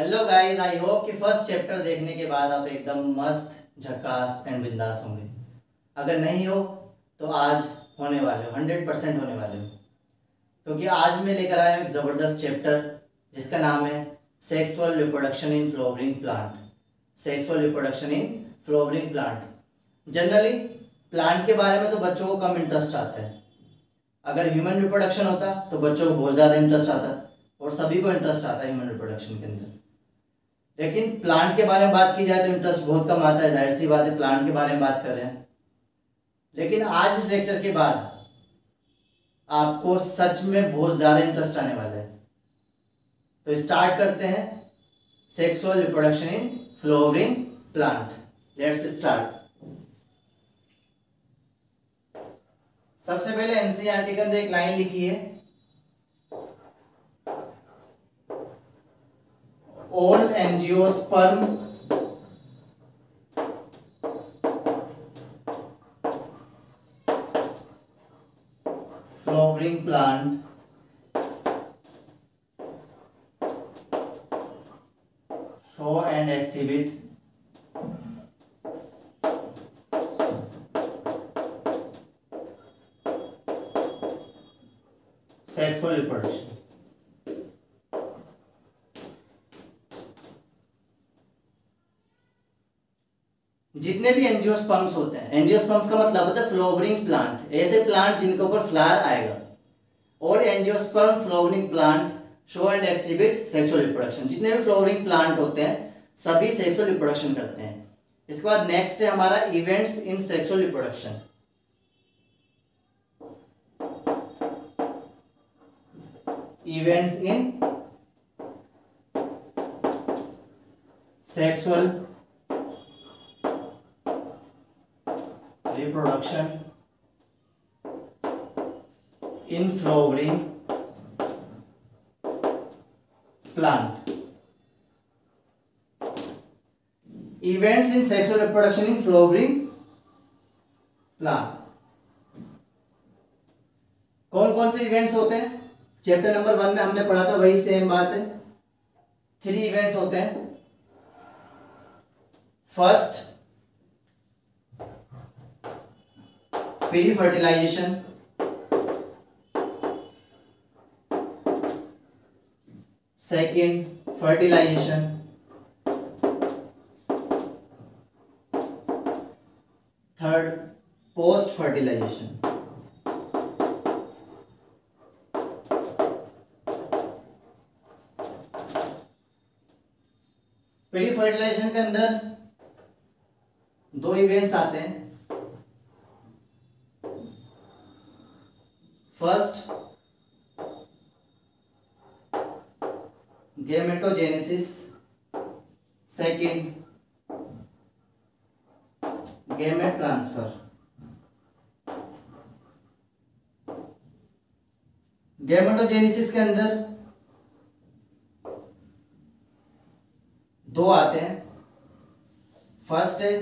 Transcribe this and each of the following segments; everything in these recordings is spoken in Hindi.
हेलो गाइस आई होप कि फ़र्स्ट चैप्टर देखने के बाद आप एकदम मस्त, झकास एंड बिंदास होंगे। अगर नहीं हो तो आज होने वाले हो हंड्रेड परसेंट होने वाले हो। क्योंकि आज मैं लेकर आया हूँ एक ज़बरदस्त चैप्टर जिसका नाम है sexual reproduction in flowering plant sexual reproduction in flowering plant generally plant के बारे में तो बच्चों को कम इंटरेस्ट आता है। अगर ह्यूमन रिप्रोडक्शन होता तो बच्चों को बहुत ज़्यादा इंटरेस्ट आता। और सभी को इंटरेस्ट आता है ह्यूमन रिप्रोडक्शन के अंदर। लेकिन प्लांट के बारे में बात की जाए तो इंटरेस्ट बहुत कम आता है, ज़ाहिर सी बात है प्लांट के बारे में बात कर रहे हैं। लेकिन आज इस लेक्चर के बाद आपको सच में बहुत ज़्यादा इंटरेस्ट आने वाला है। तो स्टार्ट करते हैं sexual reproduction in flowering plant let's start सबसे पहले एनसीईआरटी के अंदर एक लाइन लिखी है। All angiosperm flowering plant show and exhibit angiosperms होते हैं। एंजियोस्पर्म्स का मतलब होता है फ्लोवरिंग प्लांट ऐसे प्लांट जिनके ऊपर फ्लावर आएगा। All angiosperm flowering plant show and exhibit sexual reproduction जितने भी फ्लोवरिंग प्लांट होते हैं, सभी सेक्सुअल रिप्रोडक्शन करते हैं। इसके बाद नेक्स्ट है हमारा events in sexual reproduction events in sexual reproduction in flowering plant events in sexual reproduction in flowering plant कौन कौन से इवेंट्स होते हैं चैप्टर नंबर वन में हमने पढ़ा था वही सेम बात है थ्री इवेंट्स होते हैं first pre fertilization second fertilization third post fertilization first है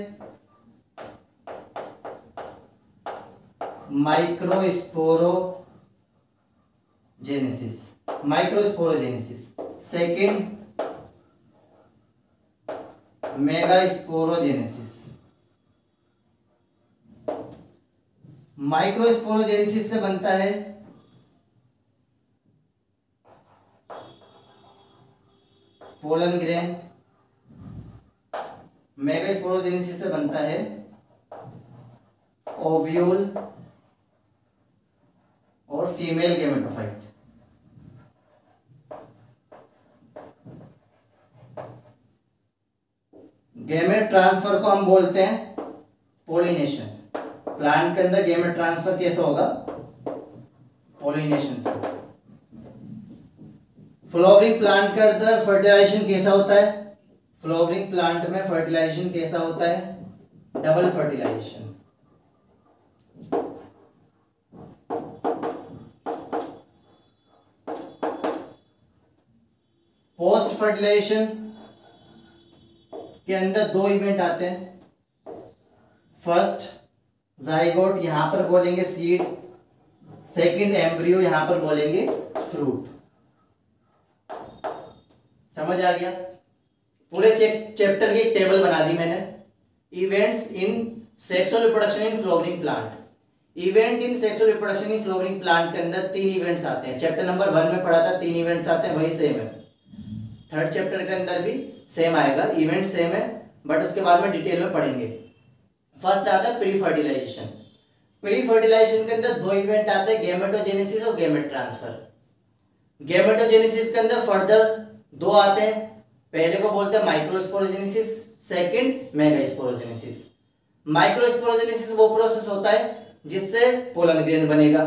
microsporogenesis microsporogenesis. Second megasporogenesis. Microsporogenesis से बनता है पोलन ग्रेन मेगास्पोरोजेनेसिस से बनता है ओव्यूल और फीमेल गेमेटोफाइट। गेमेट ट्रांसफ़र को हम बोलते हैं पोलिनेशन। प्लांट के अंदर गेमेट ट्रांसफ़र कैसे होगा? पोलिनेशन से। फ्लोवरिंग प्लांट के अंदर फर्टिलाइजेशन कैसा होता है? फ्लोवरिंग प्लांट में फर्टिलाइजेशन कैसा होता है? डबल फर्टिलाइजेशन पोस्ट फर्टिलाइजेशन के अंदर दो इवेंट आते हैं. फ़र्स्ट जाइगोट यहाँ पर बोलेंगे सीड सेकंड एम्ब्रियो यहाँ पर बोलेंगे फ्रूट समझ आ गया? पूरे चैप्टर की टेबल बना दी मैंने। Events in sexual reproduction in flowering plant event in sexual reproduction in flowering plant के अंदर तीन इवेंट्स आते हैं। चैप्टर नंबर वन में पढ़ा था, तीन इवेंट्स आते हैं, वही सेम है। थर्ड चैप्टर के अंदर भी सेम आएगा इवेंट सेम है बट उसके बाद में डिटेल में पढ़ेंगे। फ़र्स्ट आता है प्री फर्टिलाइजेशन प्री फर्टिलाइजेशन के अंदर दो इवेंट आते हैं गेमेटोजेनेसिस और गेमेट ट्रांसफ़र गेमेटोजेनेसिस के अंदर फर्दर दो आते हैं पहले को बोलते हैं माइक्रोस्पोरोजेनेसिस सेकंड मेगास्पोरोजेनेसिस माइक्रोस्पोरोजेनेसिस वो प्रोसेस होता है जिससे पोलन ग्रेन बनेगा।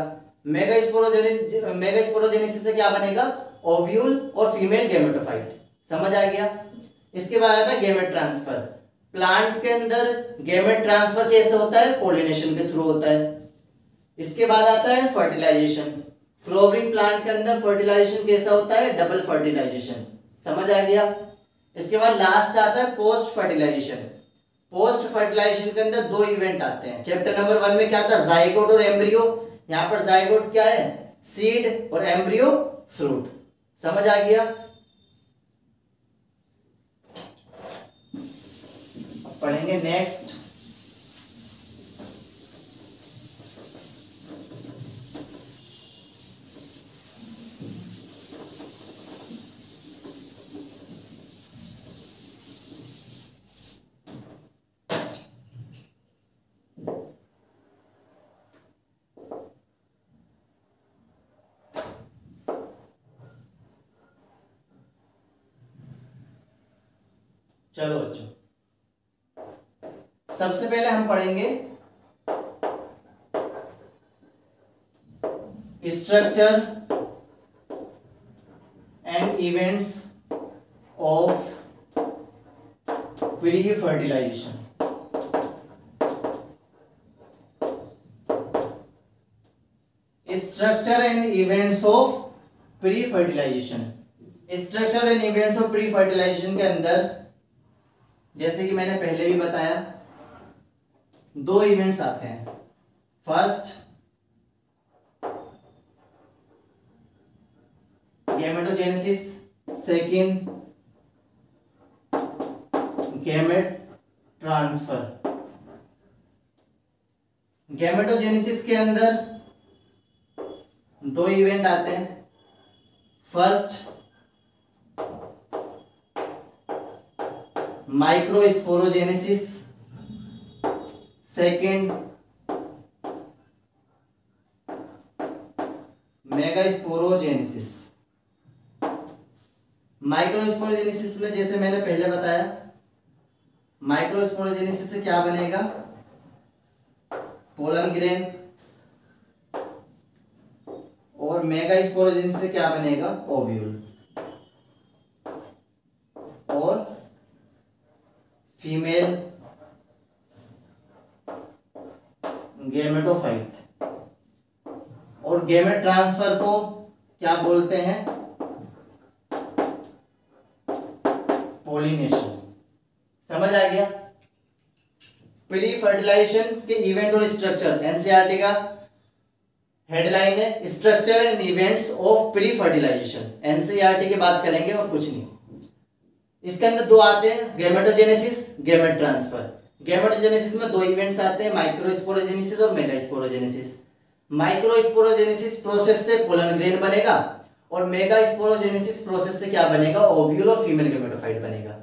मेगास्पोरोजेनेसिस मेगास्पोरोजेनेसिस से क्या बनेगा? ओव्यूल और फीमेल गेमेटोफाइट समझ आ गया? इसके बाद आता है गेमेट ट्रांसफ़र प्लांट के अंदर गेमेट ट्रांसफ़र कैसे होता है? पोलिनेशन के थ्रू होता है। इसके बाद आता है फर्टिलाइजेशन फ्लोवरिंग प्लांट के अंदर फर्टिलाइजेशन कैसा होता है? डबल फर्टिलाइजेशन समझ आ गया? इसके बाद लास्ट आता है पोस्ट फर्टिलाइजेशन पोस्ट फर्टिलाइजेशन के अंदर दो इवेंट आते हैं. चैप्टर नंबर वन में क्या था जाइगोट और एम्ब्रियो यहाँ पर जाइगोट क्या है? सीड और एम्ब्रियो फ्रूट समझ आ गया? पढ़ेंगे नेक्स्ट चलो बच्चों। सबसे पहले हम पढ़ेंगे structure and events of pre fertilization structure and events of pre fertilization structure and events of pre fertilization के अंदर जैसे कि मैंने पहले भी बताया, दो इवेंट्स आते हैं। First gametogenesis second gamete transfer gametogenesis के अंदर दो इवेंट आते हैं। First microsporogenesis, second, megasporogenesis. Microsporogenesis में जैसे मैंने पहले बताया, माइक्रोस्पोरोजेनेसिस से क्या बनेगा? पोलन ग्रेन और मेगास्पोरोजेनेसिस से क्या बनेगा? ओव्यूल और फीमेल गेमेटोफाइट और गेमेट ट्रांसफ़र को क्या बोलते हैं? पोलिनेशन समझ आ गया? प्री फर्टिलाइजेशन के इवेंट और स्ट्रक्चर एनसीईआरटी का हेडलाइन है structure and events of pre fertilization NCERT की बात करेंगे और कुछ नहीं। इसके अंदर दो आते हैं गेमेटोजेनेसिस गेमेट ट्रांसफ़र गेमेटोजेनेसिस में दो इवेंट्स आते हैं माइक्रोस्पोरोजेनेसिस और मेगास्पोरोजेनेसिस माइक्रोस्पोरोजेनेसिस प्रोसेस से पोलन ग्रेन बनेगा और मेगास्पोरोजेनेसिस प्रोसेस से क्या बनेगा? ओव्यूल और फीमेल गेमेटोफाइट बनेगा.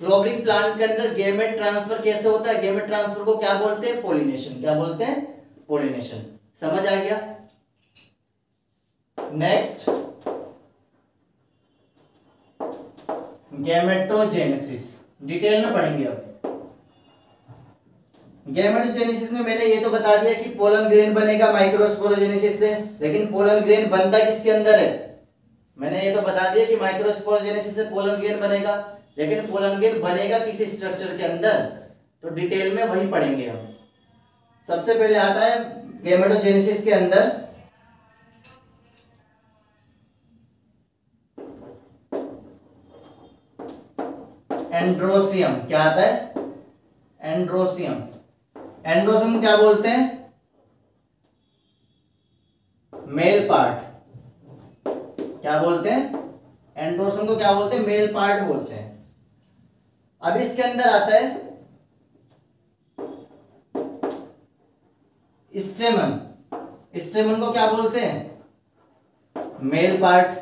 फ्लोवरिंग प्लांट के अंदर गेमेट ट्रांसफ़र कैसे होता है? गेमेट ट्रांसफ़र को क्या बोलते हैं? पोलिनेशन क्या बोलते हैं? पोलिनेशन समझ आ गया? नेक्स्ट गैमेटोजेनेसिस डिटेल में पढ़ेंगे अब। गैमेटोजेनेसिस में मैंने ये तो बता दिया कि पोलन ग्रेन बनेगा माइक्रोस्पोरोजेनेसिस से, लेकिन पोलन ग्रेन बनता किसके अंदर है? मैंने ये तो बता दिया कि माइक्रोस्पोरोजेनेसिस से पोलन ग्रेन बनेगा, लेकिन पोलन ग्रेन बनेगा किसी स्ट्रक्चर के अंदर? तो डिटेल में वही पढ़ेंगे हम। सबसे पहले आता है गैमेटोजेनेसिस के अंदर। एंड्रोसियम क्या आता है? एंड्रोसियम एंड्रोसियम क्या बोलते हैं? मेल पार्ट क्या बोलते हैं? एंड्रोसियम को क्या बोलते हैं? मेल पार्ट बोलते हैं। अब इसके अंदर आता है स्टेमन स्टेमन को क्या बोलते हैं? मेल पार्ट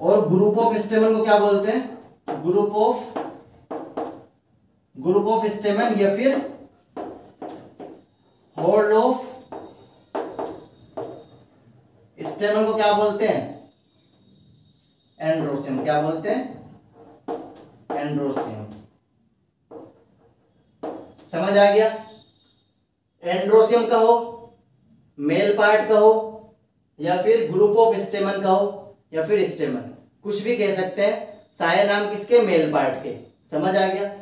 और ग्रुप ऑफ़ स्टेमन को क्या बोलते हैं? Group of group of stamen या फिर होल्ड ऑफ़ स्टेमन को क्या बोलते हैं? एंड्रोसियम क्या बोलते हैं? एंड्रोसियम समझ आ गया? एंड्रोसियम कहो मेल पार्ट कहो, या फिर ग्रुप ऑफ़ स्टेमन कहो। या फिर स्टेमन कुछ भी कह सकते हैं, साया नाम किसके? मेल पार्ट के। समझ आ गया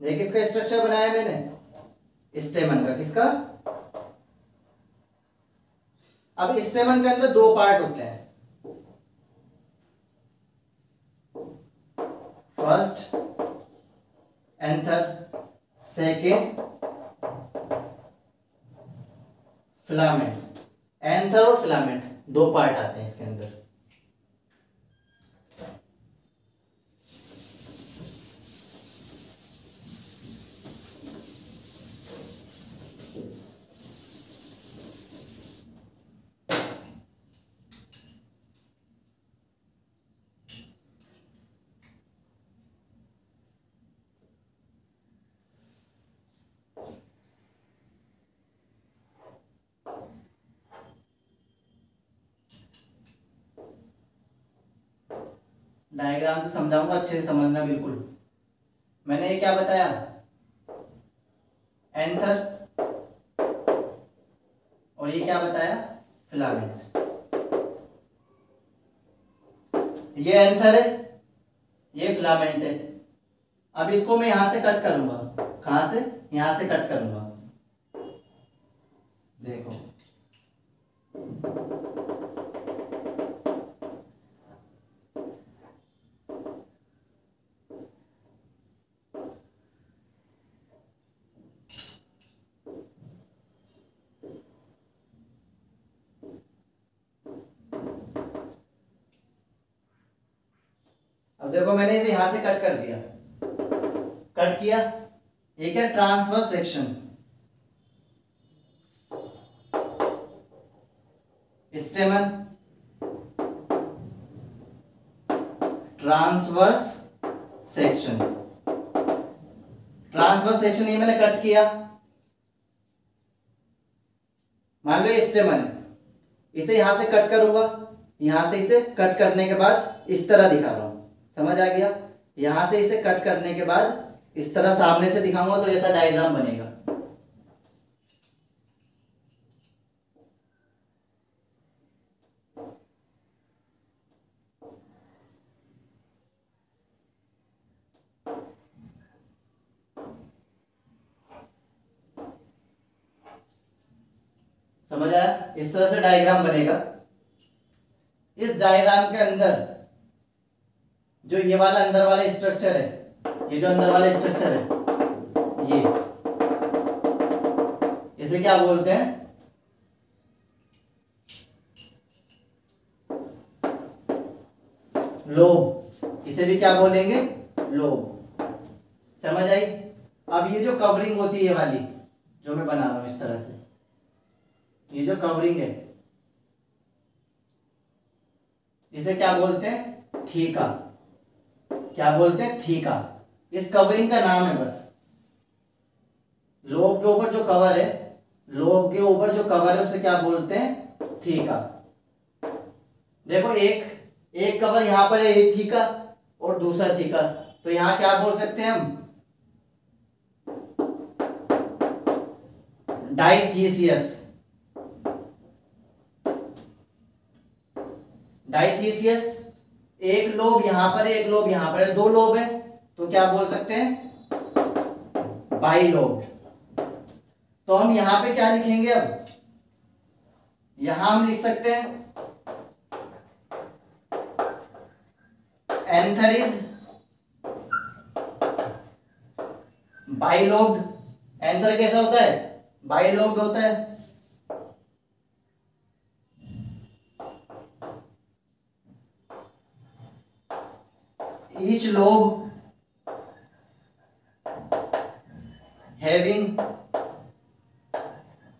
ये किसका स्ट्रक्चर बनाया मैंने स्टेमन का किसका स्टेमन के अंदर दो पार्ट होते हैं first anther second filament anther और फिलामेंट दो पार्ट आते हैं इसके अंदर डायग्राम से समझाऊँगा, अच्छे से समझना बिल्कुल। मैंने ये क्या बताया? एंथर और ये क्या बताया? फिलामेंट ये एंथर है, ये फिलामेंट है। अब इसको मैं यहाँ से कट करूँगा। कहाँ से? यहाँ से कट करूँगा देखो अब देखो, मैंने इसे यहाँ से कट कर दिया। कट किया? एक है transfer section stamen transverse section transverse section ये मैंने कट किया। मान लो स्टेमन इसे यहाँ से कट करूँगा। यहाँ से इसे कट करने के बाद इस तरह दिखा रहा हूँ। समझ आ गया? यहाँ से इसे कट करने के बाद इस तरह सामने से दिखाऊँगा तो ऐसा डायग्राम बनेगा। समझ आया? इस तरह से डायग्राम बनेगा। इस डायग्राम के अंदर जो ये वाला अंदर वाला स्ट्रक्चर है, ये जो अंदर वाला स्ट्रक्चर है, ये। इसे क्या बोलते हैं? लोब। इसे भी क्या बोलेंगे? लोब। समझ आई? अब ये जो कवरिंग होती है ये वाली, जो मैं बना रहा हूँ इस तरह से, ये जो कवरिंग है, इसे क्या बोलते हैं? थीका। क्या बोलते हैं? थीका। इस कवरिंग का नाम है बस। लोब के ऊपर जो कवर है लोब के ऊपर जो कवर है, उसे क्या बोलते हैं? थीका। देखो, एक एक कवर यहाँ पर है, एक थीका और दूसरा थीका। तो यहाँ क्या बोल सकते हैं हम? डाइथीसियस डाइथीसियस एक लोब यहाँ पर है, एक लोब यहाँ पर है। दो लोब है तो क्या बोल सकते हैं? बाई लोब तो हम यहाँ पे क्या लिखेंगे अब? यहाँ हम लिख सकते हैं एंथर इज़ बाइलोब्ड एंथर कैसा होता है? बाइलोब्ड होता है। Each lobe having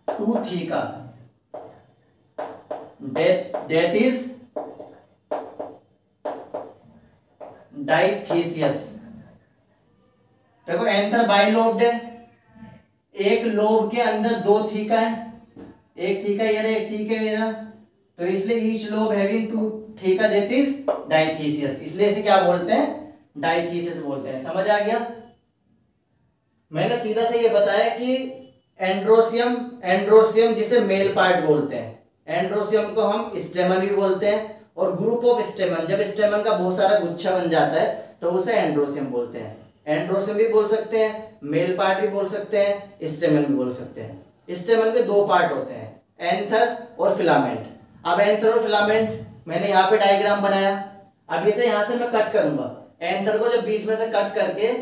two theca that that is डाइथीसियस देखो एंथर बाइलोब्ड है। एक लोब के अंदर दो थीका है। एक थीका ये रहा एक थीका ये रहा तो इसलिए each lobe having two theca that is dithecous इसलिए इसे क्या बोलते हैं? डाइथीसियस बोलते हैं। समझ आ गया? मैंने सीधा से ये बताया कि एंड्रोसियम एंड्रोसियम जिसे मेल पार्ट बोलते हैं। एंड्रोसियम को हम स्टेमन भी बोलते हैं और ग्रुप ऑफ़ स्टेमन जब स्टेमन का बहुत सारा गुच्छा बन जाता है तो उसे एंड्रोसियम बोलते हैं। एंड्रोसियम भी बोल सकते हैं मेल पार्ट भी बोल सकते हैं स्टेमन भी बोल सकते हैं। स्टेमन के दो पार्ट होते हैं एंथर और फिलामेंट अब एंथर और फिलामेंट मैंने यहाँ पे डायग्राम बनाया। अब इसे यहाँ से मैं कट करूँगा। एंथर को जब बीच में से कट करके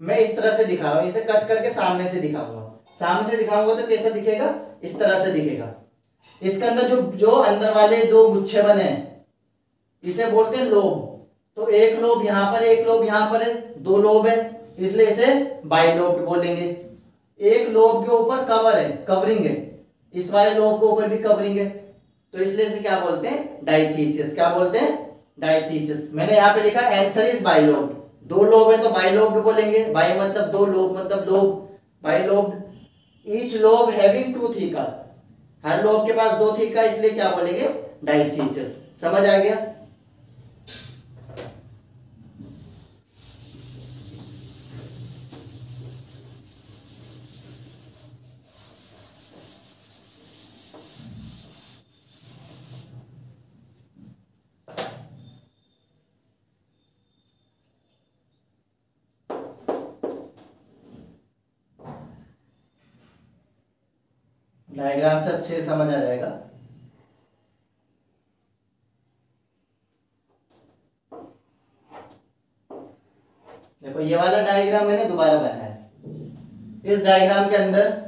मैं इस तरह से दिखा रहा हूँ। इसे कट करके सामने से दिखाऊँगा। सामने से दिखाऊँगा तो कैसा दिखेगा? इस तरह से दिखेगा। इसके अंदर जो जो अंदर वाले दो गुच्छे बने हैं, इसे बोलते हैं लोब। तो एक लोब यहाँ पर एक लोब यहाँ पर है। दो लोब है, इसलिए इसे बाइलोब बोलेंगे। एक लोब के ऊपर कवर है कवरिंग है। इस वाले लोब के ऊपर भी कवरिंग है। तो इसलिए इसे क्या बोलते हैं? डाइथीसिस क्या बोलते हैं? डाइथीसिस मैंने यहाँ पे लिखा एंथर बाइलोब दो लोब है तो बाइलोब बोलेंगे। बाई मतलब दो लोब मतलब lobe bilobe each lobe having two theca हर लोब के पास दो थीका इसलिए क्या बोलेंगे? डाइथीसिस समझ आ गया? डायग्राम से अच्छे समझ आ जाएगा। देखो, ये वाला डायग्राम मैंने दोबारा बनाया है। इस डायग्राम के अंदर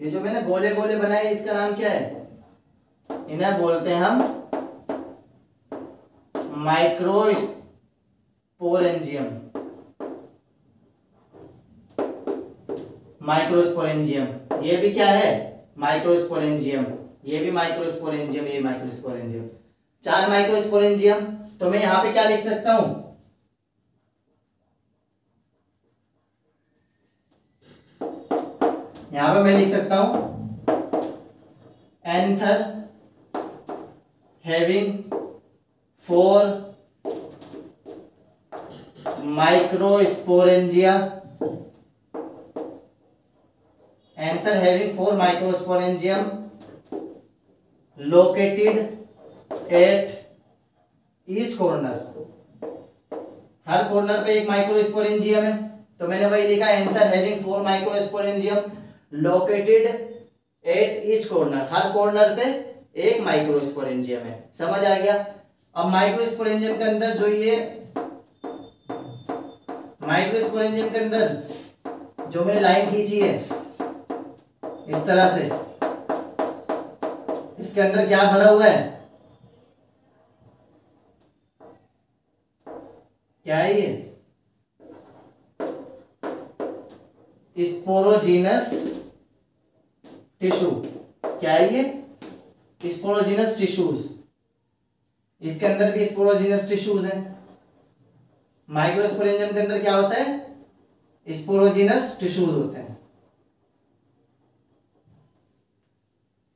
ये जो मैंने गोले गोले बनाए, इसका नाम क्या है? इन्हें बोलते हैं हम माइक्रोस्पोरेंजियम माइक्रोस्पोरेंजियम ये भी क्या है? माइक्रोस्पोरेंजियम ये भी माइक्रोस्पोरेंजियम ये माइक्रोस्पोरेंजियम चार माइक्रोस्पोरेंजियम तो मैं यहाँ पे क्या लिख सकता हूँ? यहाँ पे मैं लिख सकता हूँ। Anther having four microsporangia. Anther having four microsporangium. Located at each corner. हर कॉर्नर पे एक माइक्रोस्पोरेंजियम है। तो मैंने वही लिखा anther having four microsporangium located at each corner हर कॉर्नर पे एक माइक्रोस्पोरेंजियम है। समझ आ गया? अब माइक्रोस्पोरेंजियम के अंदर जो ये माइक्रोस्पोरेंजियम के अंदर, जो मैंने लाइन खींची है, इस तरह से। इसके अंदर क्या भरा हुआ है? क्या है ये? Sporogenous tissue. क्या है ये? Sporogenous tissues. इसके अंदर भी स्पोरोजीनस टिश्यूज हैं। माइक्रोस्पोरेंजियम के अंदर क्या होता है? स्पोरोजिनस टिश्यूज होते हैं।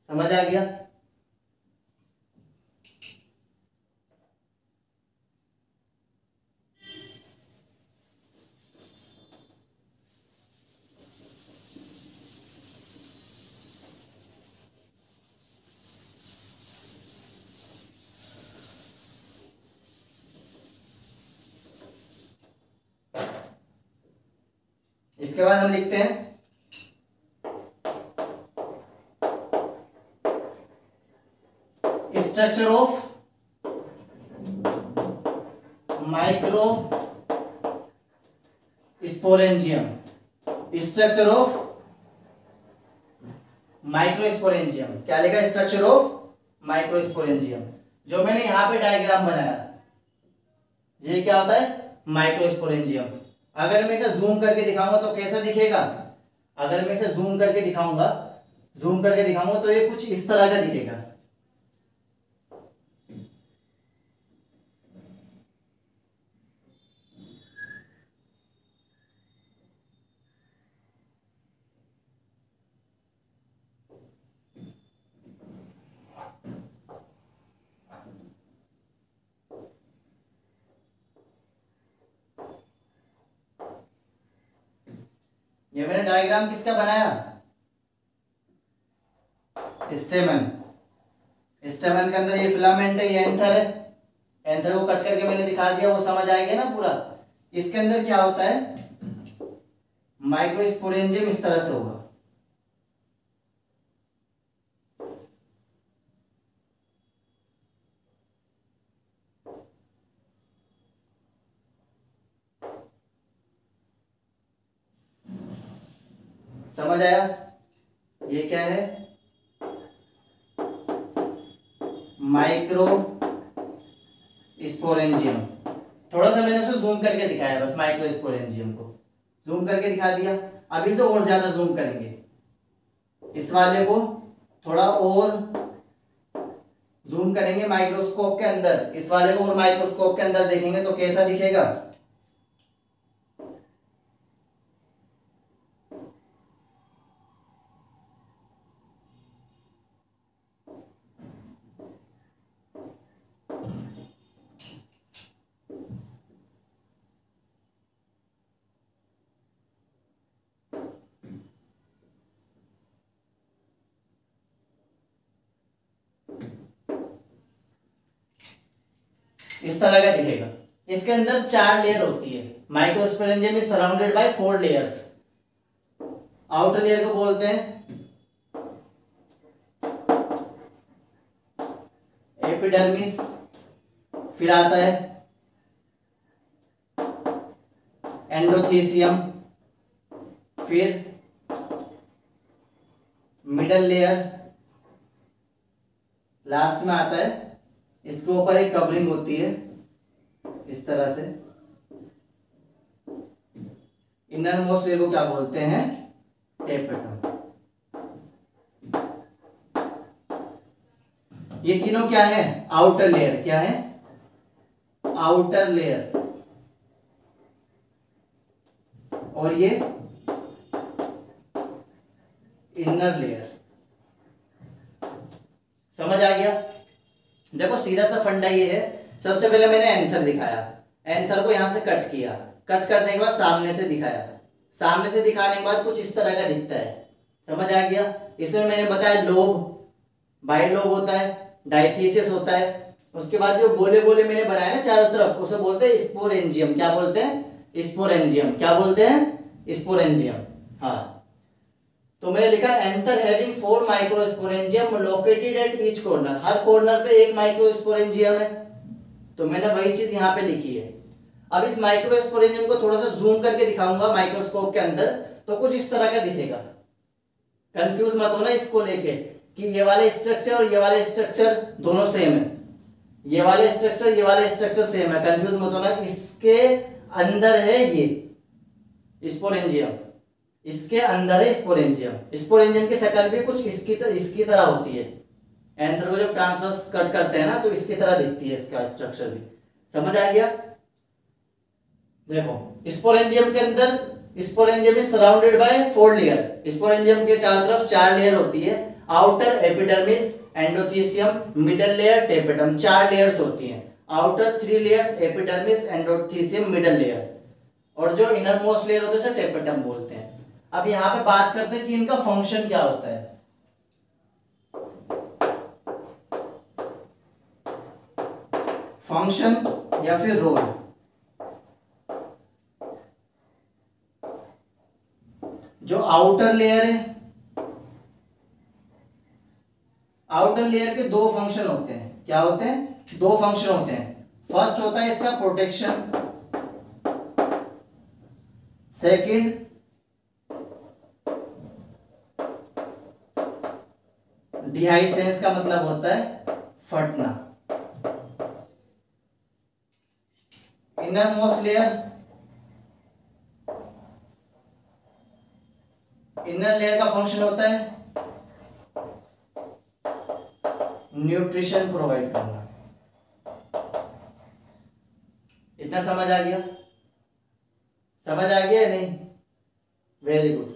समझ आ गया? इसके बाद हम लिखते हैं structure of microsporangium structure of microsporangium क्या लिखा स्ट्रक्चर ऑफ़ माइक्रोस्पोरेंजियम जो मैंने यहाँ पे डायग्राम बनाया ये क्या होता है माइक्रोस्पोरेंजियम अगर मैं इसे जूम करके दिखाऊँगा तो कैसा दिखेगा अगर मैं इसे जूम करके दिखाऊँगा जूम करके दिखाऊँगा तो ये कुछ इस तरह का दिखेगा ये मैंने डायग्राम किसका बनाया स्टेमन स्टेमन के अंदर ये फिलामेंट है ये एंथर है एंथर को कट करके मैंने दिखा दिया वो समझ आएगा ना पूरा इसके अंदर क्या होता है? माइक्रोस्पोरेंजियम इस तरह से होगा। समझ आया? ये क्या है? Microsporangium. थोड़ा सा मैंने उसे जूम करके दिखाया, बस माइक्रोस्पोर स्पोरेंजियम को। जूम करके दिखा दिया। अभी इसे और ज़्यादा जूम करेंगे। इस वाले को थोड़ा और जूम करेंगे माइक्रोस्कोप के अंदर। इस वाले को और माइक्रोस्कोप के अंदर देखेंगे तो कैसा दिखेगा इस तरह का दिखेगा। इसके अंदर चार लेयर होती है। Microsporangium is surrounded by four layers outer layer को बोलते हैं। एपिडर्मिस फिर आता है। एंडोथीसियम फिर मिडल लेयर लास्ट में आता है। इसके ऊपर एक कवरिंग होती है। इस तरह से। इनर मोस्ट लेयर को क्या बोलते हैं? टेपेटम ये तीनों क्या है? आउटर लेयर क्या है? आउटर लेयर और ये इनर लेयर समझ आ गया? देखो, सीधा सा फंडा ये है। सबसे पहले मैंने एंथर दिखाया। एंथर को यहाँ से कट किया। कट करने के बाद सामने से दिखाया। सामने से दिखाने के बाद कुछ इस तरह का दिखता है। समझ आ गया? इसमें मैंने बताया लोब। बाई लोब होता है, डाइथीसिस होता है। उसके बाद जो गोले गोले मैंने बनाया ना चारों तरफ़, उसे बोलते हैं स्पोरेंजियम। क्या बोलते हैं? स्पोरेंजियम। क्या बोलते हैं? स्पोरेंजियम। हाँ। तो मैंने लिखा anther having four microsporangium located at each corner हर कॉर्नर पे एक माइक्रोस्पोरेंजियम है। तो मैंने वही चीज़ यहाँ पे लिखी है। अब इस माइक्रोस्पोरेंजियम को थोड़ा सा जूम करके दिखाऊँगा माइक्रोस्कोप के अंदर तो कुछ इस तरह का दिखेगा। कंफ्यूज मत होना इसको लेके कि ये वाले स्ट्रक्चर और ये वाले स्ट्रक्चर दोनों सेम है। ये वाले स्ट्रक्चर ये वाले स्ट्रक्चर सेम है। कंफ्यूज मत होना इसके अंदर है ये स्पोरेंजियम इसके अंदर है स्पोरेंजियम स्पोरेंजियम की शक्ल भी कुछ इसकी तर, इसकी तरह होती है। एंथर को जब ट्रांसफर्स कट करते हैं ना तो इसकी तरह दिखती है इसका स्ट्रक्चर भी। समझ आ गया? देखो स्पोरेंजियम के अंदर sporangium is surrounded by four layer sporangium के चारों तरफ़ चार लेयर होती है। Outer epidermis endothecium middle layer tapetum चार लेयर्स होती हैं। Outer three layers epidermis endothecium middle layer और जो इनर मोस्ट लेयर होते हैं टेपेटम बोलते हैं। अब यहाँ पे बात करते हैं कि इनका फ़ंक्शन क्या होता है। फ़ंक्शन या फिर रोल जो आउटर लेयर है आउटर लेयर के दो फ़ंक्शन होते हैं। क्या होते हैं? दो फ़ंक्शन होते हैं। फ़र्स्ट होता है इसका प्रोटेक्शन सेकंड डिहाइसेंस का मतलब होता है फटना। Innermost layer inner layer का फ़ंक्शन होता है न्यूट्रिशन प्रोवाइड करना। इतना समझ आ गया? समझ आ गया नहीं? वेरी गुड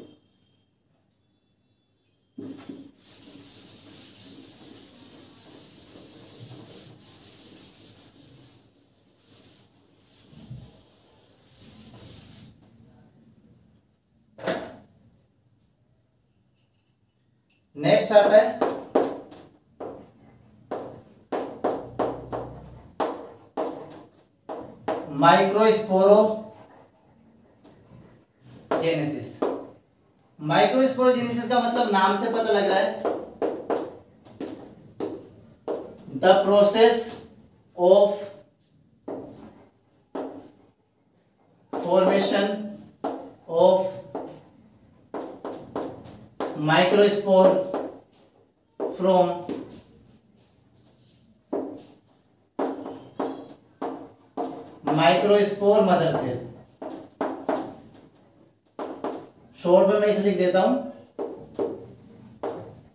नेक्स्ट आता है. माइक्रोस्पोरो जेनेसिस माइक्रोस्पोरोजेनेसिस का मतलब नाम से पता लग रहा है. The process of formation of microspore from microspore mother cell short में मैं इसे लिख देता हूँ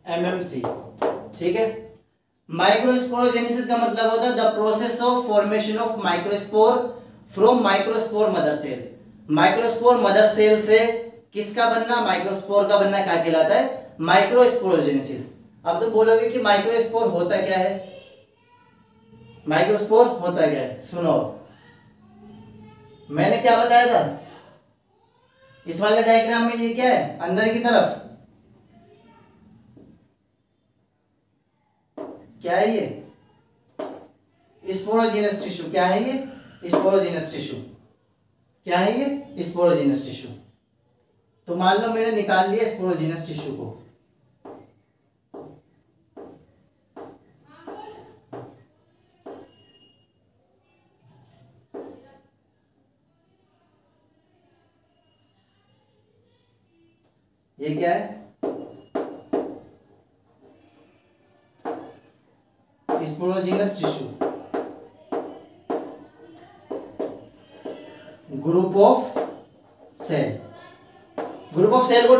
एमएमसी ठीक है माइक्रोस्पोरोजेनेसिस का मतलब होता है the process of formation of microspore from microspore mother cell microspore mother cell से किसका बनना? माइक्रोस्पोर का बनना क्या कहलाता है? माइक्रोस्पोरोजेनेसिस अब तुम बोलोगे कि माइक्रोस्पोर होता क्या है? माइक्रोस्पोर होता क्या है? सुनो। मैंने क्या बताया था? इस वाले डायग्राम में ये क्या है? अंदर की तरफ़। क्या है ये? स्पोरोजीनस टिश्यू क्या है ये? Sporogenous tissue. क्या है ये? Sporogenous tissue. तो मान लो मैंने निकाल लिया स्पोरोजीनस टिश्यू को। ये क्या है?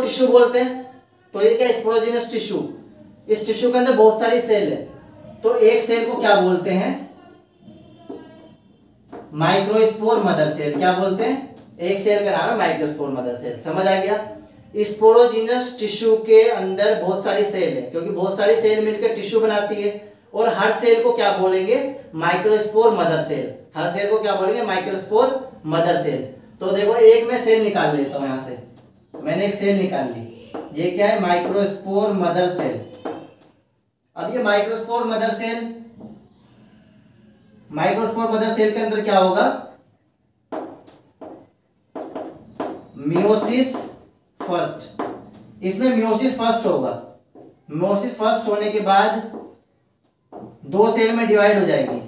टिश्यू बोलते हैं तो ये क्या स्पोरोजीनस टिश्यू इस टिश्यू के अंदर बहुत सारी सेल है। तो एक सेल को क्या बोलते हैं? माइक्रोस्पोर मदर सेल क्या बोलते हैं? एक सेल का नाम है माइक्रोस्पोर मदर सेल समझ आ गया? स्पोरोजीनस टिश्यू के अंदर बहुत सारी सेल है, क्योंकि बहुत सारी सेल मिलकर टिश्यू बनाती है। और हर सेल को क्या बोलेंगे? माइक्रोस्पोर मदर सेल हर सेल को क्या बोलेंगे? माइक्रोस्पोर मदर सेल तो देखो, एक में सेल निकाल लेता हूँ यहाँ से। मैंने एक सेल निकाल ली। ये क्या है? माइक्रोस्पोर मदर सेल अब ये microspore mother cell microspore mother cell के अंदर क्या होगा? मियोसिस फ़र्स्ट इसमें मियोसिस फ़र्स्ट होगा। मियोसिस फ़र्स्ट होने के बाद दो सेल में डिवाइड हो जाएगी,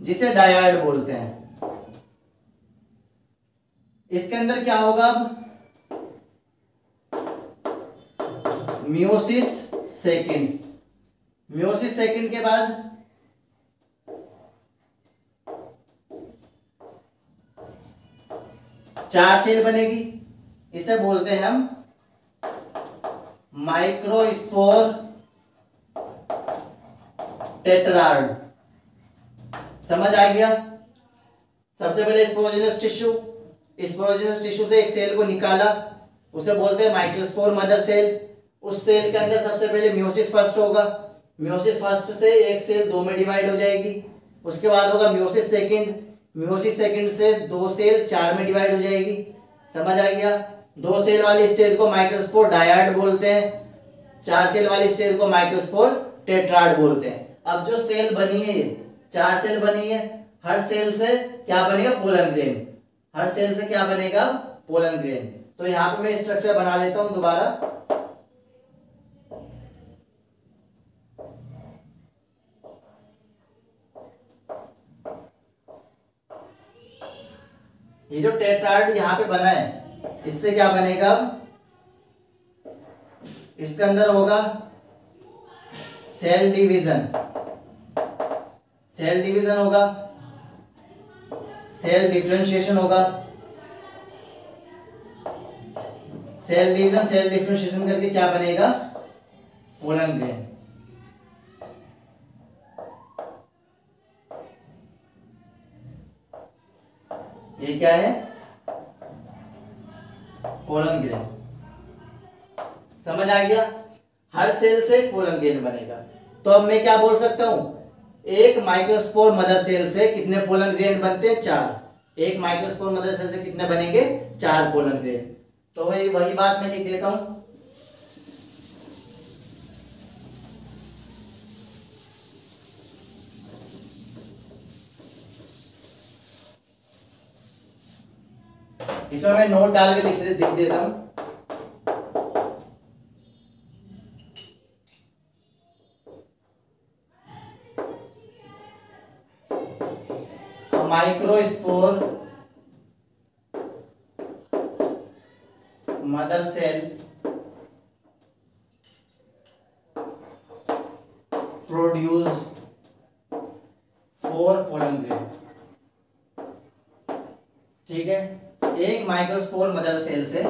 जिसे डायड बोलते हैं। इसके अंदर क्या होगा अब? मियोसिस सेकंड मियोसिस सेकंड के बाद चार सेल बनेगी। इसे बोलते हैं हम माइक्रोस्पोर टेट्रार्ड समझ आ गया? सबसे पहले स्पोरोजिनस टिश्यू स्पोरोजिनस टिश्यू से एक सेल को निकाला, उसे बोलते हैं माइक्रोस्पोर मदर सेल उस सेल के अंदर सबसे पहले म्योसिस फ़र्स्ट होगा। म्योसिस फ़र्स्ट से एक सेल दो में डिवाइड हो जाएगी। उसके बाद होगा म्योसिस सेकंड म्योसिस सेकंड से दो सेल चार में डिवाइड हो जाएगी। समझ आ गया? दो सेल वाली स्टेज को माइक्रोस्पोर डायड बोलते हैं। चार सेल वाली स्टेज को माइक्रोस्पोर टेट्राड बोलते हैं। अब जो सेल बनी है, चार सेल बनी है, हर सेल से क्या बनेगा? पोलन ग्रेन हर सेल से क्या बनेगा? पोलन ग्रेन तो यहाँ पे मैं स्ट्रक्चर बना लेता हूँ दोबारा। ये जो टेट्राइड यहाँ पे बना है, इससे क्या बनेगा? इसके अंदर होगा सेल डिवीज़न। सेल डिवीज़न होगा, सेल डिफ्रेंशिएशन होगा। सेल डिवीज़न, सेल डिफ्रेंशिएशन करके क्या बनेगा? Pollen grain. ये क्या है? Pollen grain. समझ आ गया? हर सेल से पोलन ग्रेन बनेगा। तो अब मैं क्या बोल सकता हूँ? एक माइक्रोस्पोर मदर सेल से कितने पोलन ग्रेन बनते हैं? चार। एक माइक्रोस्पोर मदर सेल से कितने बनेंगे? चार पोलन ग्रेन। तो वही वही बात मैं लिख देता हूँ। इसमें मैं नोट डाल के लिख लिख देता हूँ। Microspore mother cell produce four pollen grain ठीक है एक माइक्रोस्पोर मदर सेल से,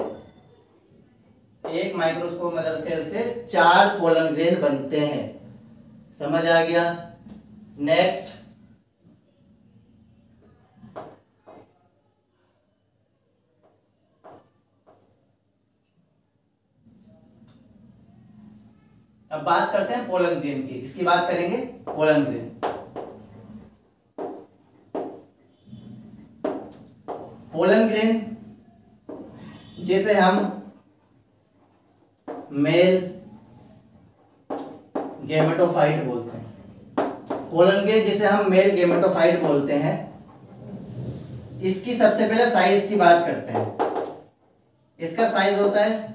एक माइक्रोस्पोर मदर सेल से चार पोलन ग्रेन बनते हैं। समझ आ गया? नेक्स्ट अब बात करते हैं पोलन ग्रेन की। इसकी बात करेंगे? पोलन ग्रेन पोलन ग्रेन जिसे हम मेल गेमेटोफाइट बोलते हैं पोलन ग्रेन जिसे हम मेल गेमेटोफाइट बोलते हैं, इसकी सबसे पहले साइज़ की बात करते हैं इसका साइज़ होता है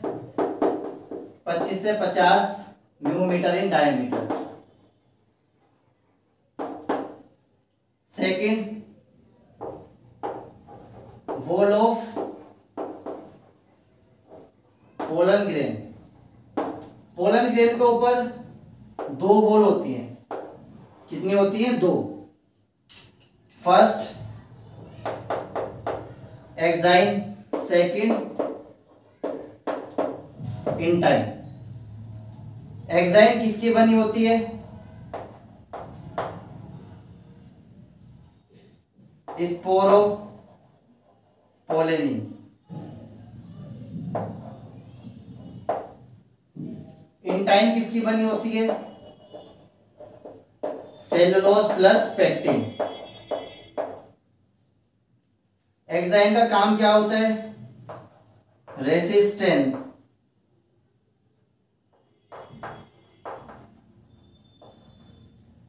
25 से 50 millimeter in diameter. Second, wall of pollen grain pollen grain के ऊपर दो वोल होती हैं कितनी होती हैं दो first exine second intine एग्जाइम होती है। स्पोरो पोलेनिन इंटाइन किसकी बनी होती है? Cellulose plus pectin. एग्जाइन का काम क्या होता है रेसिस्टेंट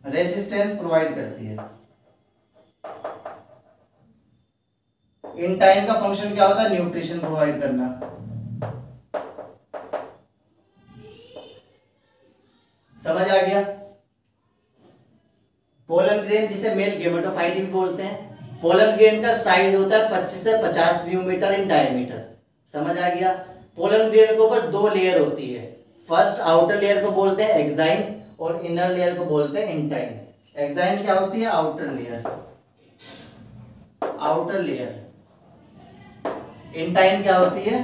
रेसिस्टेंस प्रोवाइड करती है इन टाइम का फ़ंक्शन क्या होता है न्यूट्रिशन प्रोवाइड करना? समझ आ गया? पोलन ग्रेन जिसे मेल गेमेटोफाइट भी बोलते हैं पोलन ग्रेन का साइज़ होता है 25 से 50 म्यूमीटर इन डायमीटर समझ आ गया? पोलन ग्रेन के ऊपर दो लेयर होती है. फ़र्स्ट आउटर लेयर को बोलते हैं एक्साइन और इनर लेयर को बोलते हैं इंटाइन एक्साइन क्या होती है? Outer layer outer layer intine क्या होती है?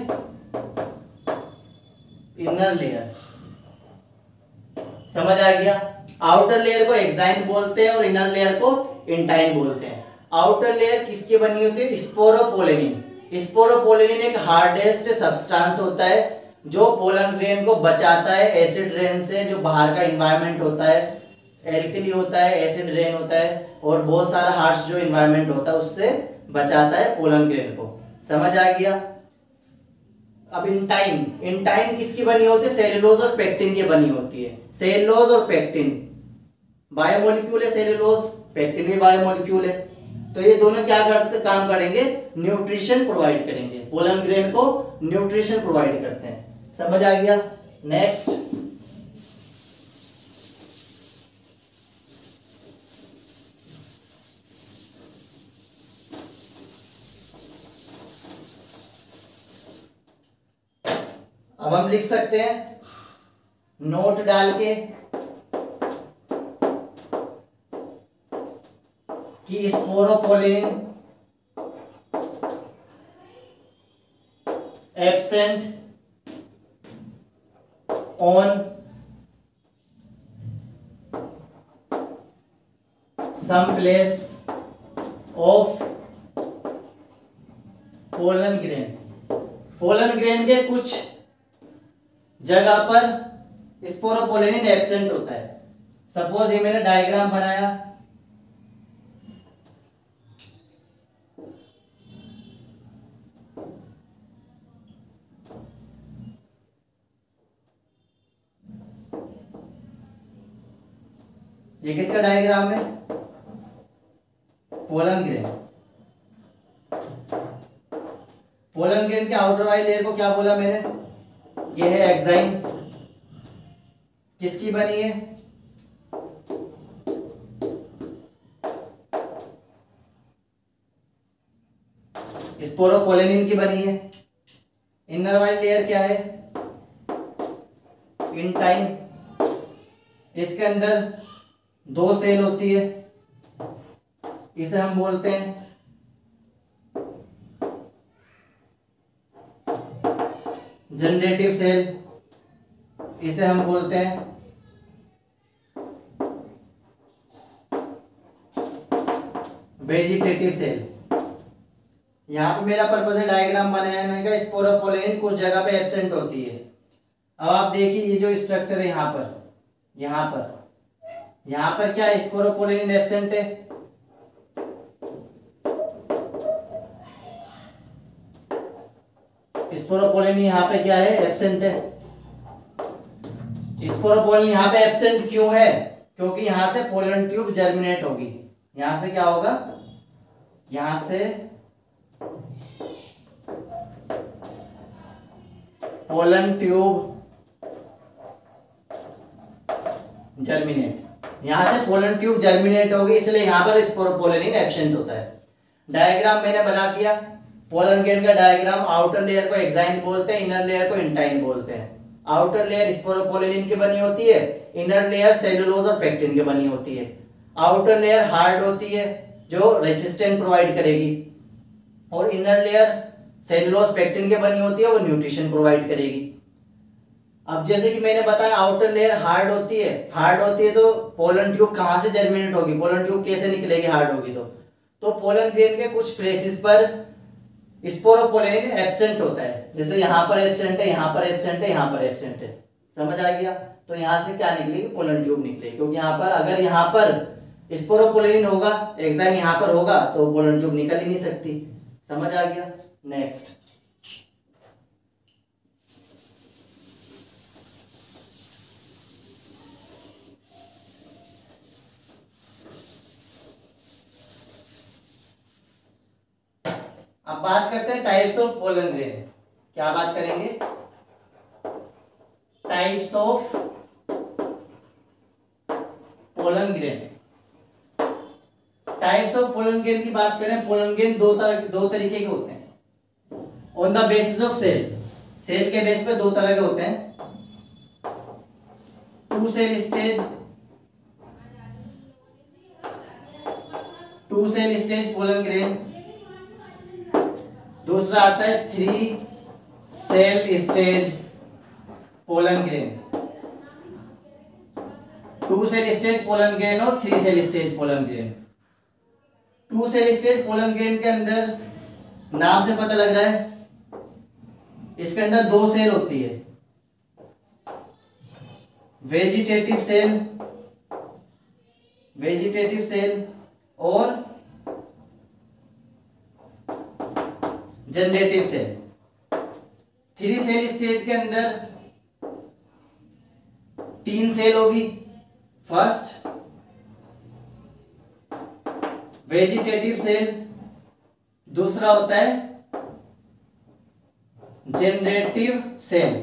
इनर लेयर समझ आ गया? आउटर लेयर को एक्साइन बोलते हैं और इनर लेयर को इंटाइन बोलते हैं. आउटर लेयर किसकी बनी होती है? स्पोरोपोलेनिन स्पोरोपोलेनिन एक हार्डेस्ट सब्सटेंस होता है, जो पोलन ग्रेन को बचाता है एसिड रेन से, जो बाहर का इन्वायरमेंट होता है एल्कली होता है एसिड रेन होता है, और बहुत सारा हार्श जो इन्वायरमेंट होता है, उससे बचाता है पोलन ग्रेन को. समझ आ गया? अब इंटाइन इंटाइन किसकी बनी होती है? सेलुलोज और पेक्टिन की बनी होती है। सेलुलोज और पेक्टिन बायोमोलिक्यूल है सेलुलोज पेक्टिन भी बायोमोलिक्यूल है। तो ये दोनों क्या करते, काम करेंगे? न्यूट्रिशन प्रोवाइड करेंगे। पोलन ग्रेन को न्यूट्रिशन प्रोवाइड करते हैं। समझ आ गया? नेक्स्ट हम लिख सकते हैं नोट डाल के कि sporopollenin absent on some place of pollen grain pollen grain के कुछ जगह पर स्पोरोपोलिन एब्सेंट होता है। सपोज़ ये मैंने डायग्राम बनाया। ये किसका डायग्राम है? पोलन ग्रेन पोलन ग्रेन के आउटर वाली लेयर को क्या बोला मैंने? ये है एक्साइन किसकी बनी है? स्पोरोपोलेनिन की बनी है। इनर वाली लेयर क्या है? इन टाइम इसके अंदर दो सेल होती है। इसे हम बोलते हैं जनरेटिव सेल इसे हम बोलते हैं वेजिटेटिव सेल यहाँ पे मेरा पर्पज है डायग्राम बनाने का स्पोरोपोलिन कुछ जगह पे एब्सेंट होती है। अब आप देखिए ये जो स्ट्रक्चर है यहाँ पर यहाँ पर यहाँ पर क्या स्पोरोपोलिन एब्सेंट है? स्पोरोपोलिन यहाँ पे क्या है? एब्सेंट है। स्पोरोपोलिन यहाँ पे एब्सेंट क्यों है? क्योंकि यहाँ से पोलन ट्यूब जर्मिनेट होगी। यहाँ से क्या होगा? यहाँ से पोलन ट्यूब जर्मिनेट। यहाँ से पोलन ट्यूब जर्मिनेट होगी, इसलिए यहाँ पर स्पोरोपोलिन एब्सेंट होता है। डायग्राम मैंने बना दिया। पोलन गेन का डायग्राम आउटर लेयर को एक्साइन बोलते हैं इनर लेयर को इंटाइन बोलते हैं। आउटर लेयर स्पोरोपोलिन की बनी होती है इनर लेयर सेलुलोज और पेक्टिन की बनी होती है। आउटर लेयर हार्ड होती है, जो रेसिस्टेंट प्रोवाइड करेगी। और इनर लेयर सेलुलोज पेक्टिन की बनी होती है, वो न्यूट्रिशन प्रोवाइड करेगी। अब जैसे कि मैंने बताया आउटर लेयर हार्ड होती है। हार्ड होती है तो पोलन ट्यूब कहाँ से जर्मिनेट होगी? पोलन ट्यूब कैसे निकलेगी? हार्ड होगी तो। तो पोलन ग्रेन के कुछ प्लेसेस पर स्पोरोपोलिन एब्सेंट होता है। जैसे यहाँ पर एब्सेंट है, यहाँ पर एब्सेंट है, यहाँ पर एब्सेंट है। समझ आ गया? तो यहाँ से क्या निकलेगी? पोलन ट्यूब निकलेगी। क्योंकि यहाँ पर अगर यहाँ पर स्पोरोपोलेनिन होगा एग्ज़ाम यहाँ पर होगा तो पोलन ट्यूब निकल ही नहीं सकती। समझ आ गया? नेक्स्ट। अब बात करते हैं टाइप्स ऑफ़ पोलन ग्रेन क्या बात करेंगे? Types of pollen grain types of pollen grain की बात करें पोलन ग्रेन दो तरह दो तरीके के होते हैं. On the basis of cell cell के बेस पे दो तरह के होते हैं. Two cell stage two cell stage pollen grain दूसरा आता है three cell stage pollen grain two cell stage pollen grain और three cell stage pollen grain two cell stage pollen grain के अंदर नाम से पता लग रहा है? इसके अंदर दो सेल होती है। वेजिटेटिव सेल वेजिटेटिव सेल और generative cell three cell stage के अंदर तीन सेल होगी। फ़र्स्ट वेजिटेटिव सेल दूसरा होता है जनरेटिव सेल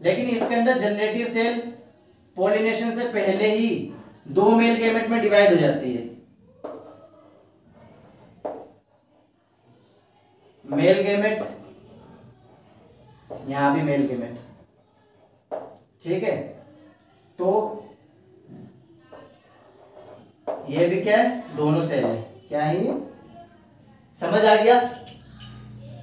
लेकिन इसके अंदर जनरेटिव सेल पोलिनेशन से पहले ही दो मेल गैमेट में डिवाइड हो जाती है। मेल गेमेट, यहाँ भी मेल गेमेट। ठीक है? तो ये भी क्या है? दोनों सेल है। क्या है समझ आ गया?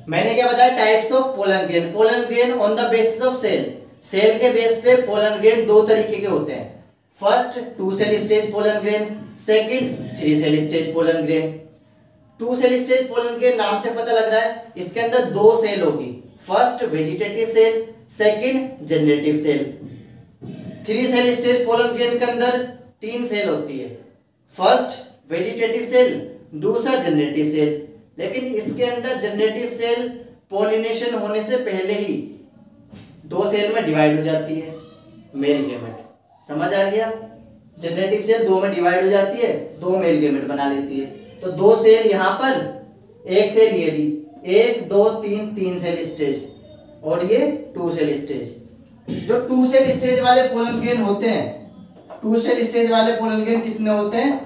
मैंने क्या बताया? Types of pollen grain pollen grain on the basis of cell cell के बेस पे पोलन ग्रेन दो तरीके के होते हैं। First two cell stage pollen grain second three cell stage pollen grain two cell stage pollen के नाम से पता लग रहा है, इसके अंदर दो सेल होगी। First vegetative cell second generative cell three cell stage pollen grain के अंदर तीन सेल होती है। फ़र्स्ट वेजिटेटिव सेल दूसरा जनरेटिव सेल लेकिन इसके अंदर जनरेटिव सेल पोलिनेशन होने से पहले ही दो सेल में डिवाइड हो जाती है मेल गेमेट समझ आ गया? जनरेटिव सेल दो में डिवाइड हो जाती है, दो मेल गेमेट बना लेती है। तो दो सेल यहाँ पर, एक सेल ये दी एक, दो, तीन तीन सेल स्टेज, और ये टू सेल स्टेज। जो टू सेल स्टेज वाले पोलन ग्रेन होते हैं, टू सेल स्टेज वाले पोलन ग्रेन कितने होते हैं?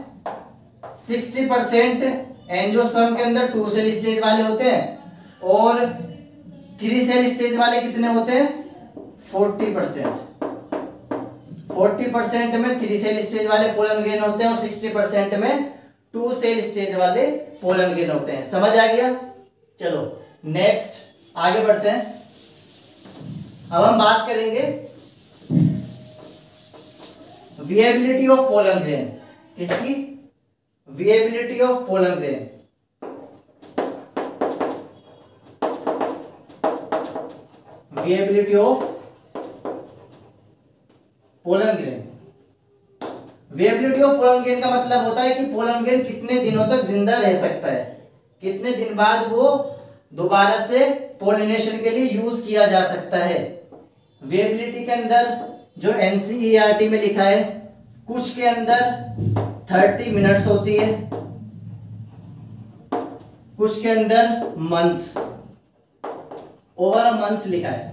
सिक्सटी परसेंट एंजियोस्पर्म के अंदर टू सेल स्टेज वाले होते हैं, और थ्री सेल स्टेज वाले कितने होते हैं? Forty percent. फोर्टी परसेंट में थ्री सेल स्टेज वाले पोलन ग्रेन होते हैं, और सिक्सटी परसेंट में टू सेल स्टेज वाले पोलन ग्रेन होते हैं। समझ आ गया? चलो नेक्स्ट आगे बढ़ते हैं। अब हम बात करेंगे विएबिलिटी ऑफ़ पोलन ग्रेन किसकी? Viability of pollen grain viability of pollen grain viability of pollen grain का मतलब होता है कि पोलन ग्रेन कितने दिनों तक ज़िंदा रह सकता है। कितने दिन बाद वो दोबारा से पोलिनेशन के लिए यूज़ किया जा सकता है। वेबिलिटी के अंदर जो एनसीईआरटी में लिखा है, कुछ के अंदर थर्टी मिनट्स होती है। कुछ के अंदर मंथ्स ओवर अ मंथ्स लिखा है।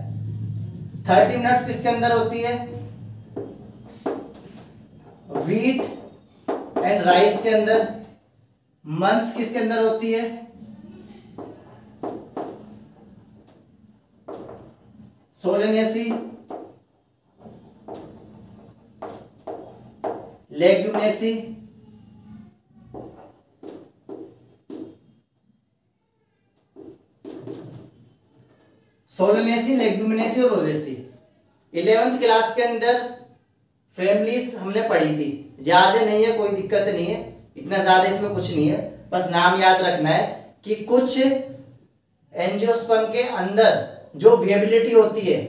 थर्टी मिनट्स किसके अंदर होती है? वीट एंड राइस के अंदर मंथ्स किसके अंदर होती है? सोलेनेसी लेग्यूनेसी सोलनेसी लेग्यूमिनेसी और रोजेसी इलेवेंथ क्लास के अंदर फैमिलीज़ हमने पढ़ी थी। याद नहीं है, कोई दिक्कत नहीं है। इतना ज़्यादा इसमें कुछ नहीं है। बस नाम याद रखना है कि कुछ एंजियोस्पर्म के अंदर जो वेबिलिटी होती है,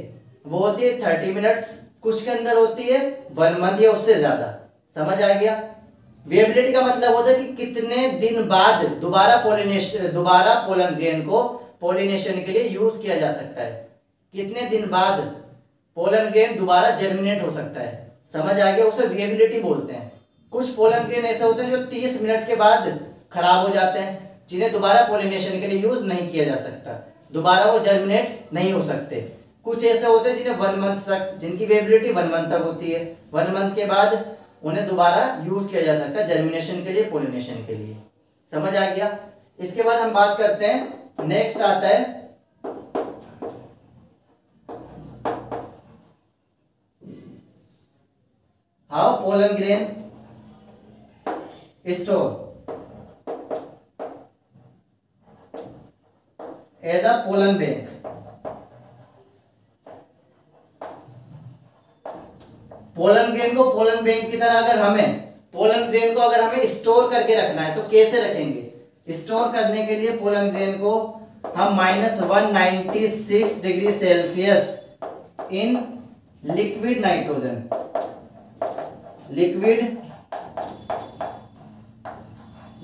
वो होती है थर्टी मिनट्स कुछ के अंदर होती है वन मंथ या उससे ज़्यादा। समझ आ गया? वेबिलिटी का मतलब होता है कि कितने दिन बाद दोबारा पोलिनेशन दोबारा पोलन ग्रेन को पोलिनेशन के लिए यूज़ किया जा सकता है। कितने दिन बाद पोलन ग्रेन दोबारा जर्मिनेट हो सकता है? समझ आ गया, उसे वेबिलिटी बोलते हैं। कुछ पोलन ग्रेन ऐसे होते हैं जो तीस मिनट के बाद खराब हो जाते हैं, जिन्हें दोबारा पोलिनेशन के लिए यूज़ नहीं किया जा सकता। दोबारा वो जर्मिनेट नहीं हो सकते। कुछ ऐसे होते हैं जिन्हें वन मंथ तक, जिनकी वेबिलिटी वन मंथ तक होती है। वन मंथ के बाद उन्हें दोबारा यूज़ किया जा सकता है जर्मिनेशन के लिए पोलिनेशन के लिए। समझ आ गया? इसके बाद हम बात करते हैं नेक्स्ट आता है how? Pollen grain? Store. As a pollen bank. Pollen grain को पोलन बैंक की तरह अगर हमें, पोलन ग्रेन को अगर हमें स्टोर करके रखना है तो कैसे रखेंगे? स्टोर करने के लिए पोलन ग्रेन को हम minus one degree Celsius in liquid nitrogen. Liquid